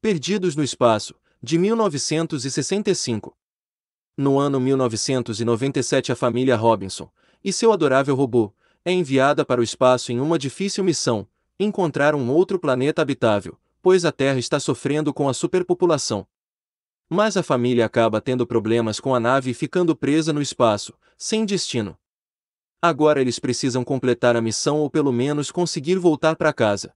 Perdidos no Espaço, de 1965. No ano 1997, a família Robinson e seu adorável robô é enviada para o espaço em uma difícil missão encontrar um outro planeta habitável, pois a Terra está sofrendo com a superpopulação. Mas a família acaba tendo problemas com a nave e ficando presa no espaço, sem destino. Agora eles precisam completar a missão ou pelo menos conseguir voltar para casa.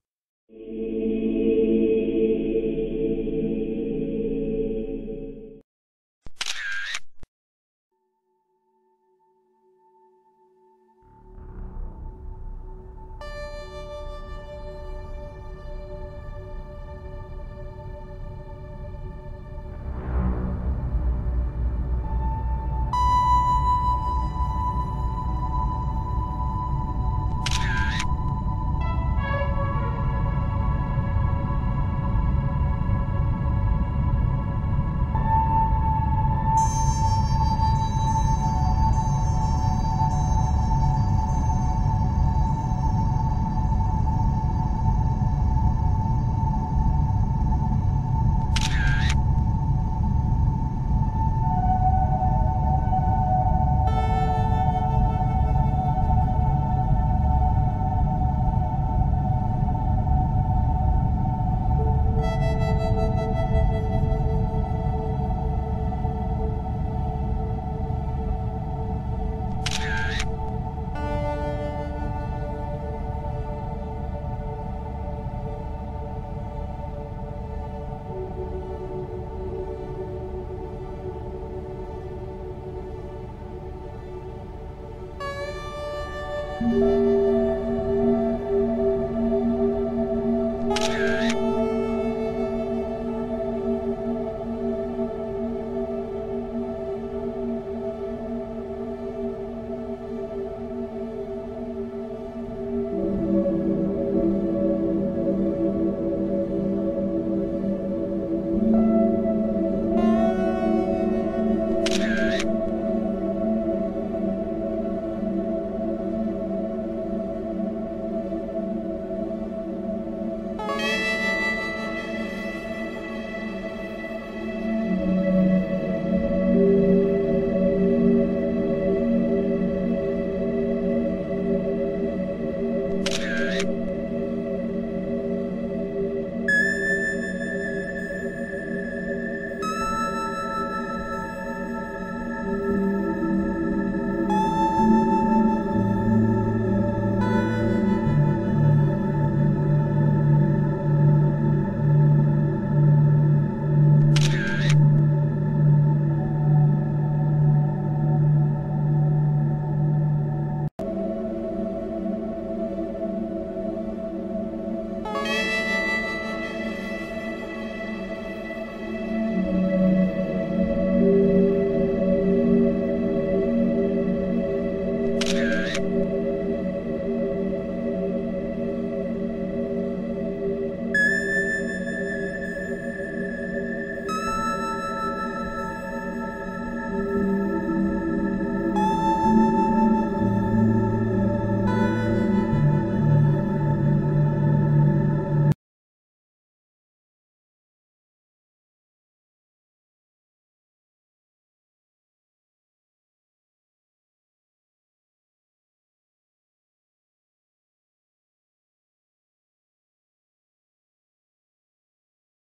Música